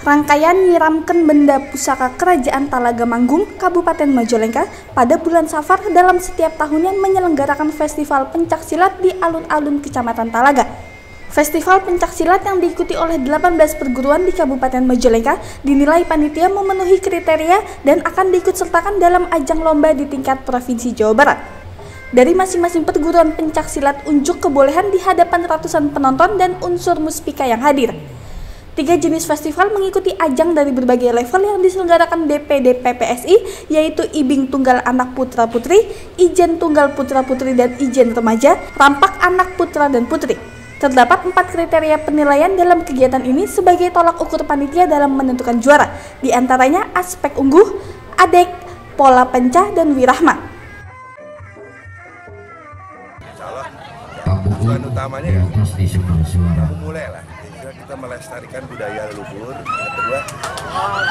Rangkaian nyiramkan benda pusaka Kerajaan Talaga Manggung, Kabupaten Majalengka pada bulan Safar dalam setiap tahunnya menyelenggarakan festival pencak silat di alun-alun Kecamatan Talaga. Festival pencak silat yang diikuti oleh 18 perguruan di Kabupaten Majalengka dinilai panitia memenuhi kriteria dan akan diikut sertakan dalam ajang lomba di tingkat Provinsi Jawa Barat. Dari masing-masing perguruan pencak silat unjuk kebolehan di hadapan ratusan penonton dan unsur muspika yang hadir. Tiga jenis festival mengikuti ajang dari berbagai level yang diselenggarakan DPD PPSI, yaitu Ibing Tunggal Anak Putra Putri, Ijen Tunggal Putra Putri dan Ijen Remaja, Rampak Anak Putra dan Putri. Terdapat empat kriteria penilaian dalam kegiatan ini sebagai tolak ukur panitia dalam menentukan juara, di antaranya aspek ungguh, adek, pola pencah, dan wirahma. Tujuan utamanya kan memulai lah. Kita melestarikan budaya leluhur. Yang kedua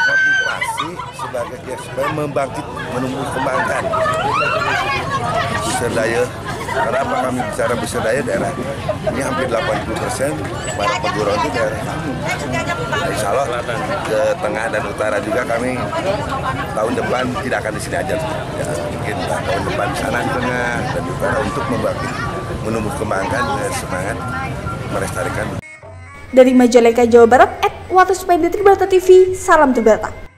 motivasi sebagai ya, supaya membangkit menumbuh kembangkan besar daya. Karena apa? Kami bicara besar daya daerah ini hampir 80 persen. Para perguruan itu daerah Insya Allah ke tengah dan utara juga kami tahun depan tidak akan di sini aja. Ya, mungkin tahun depan sana di tengah dan utara untuk membangkit menumbuh kembangkan semangat melestarikan. Dari Majalengka, Jawa Barat, at Water TV, salam Tribrata.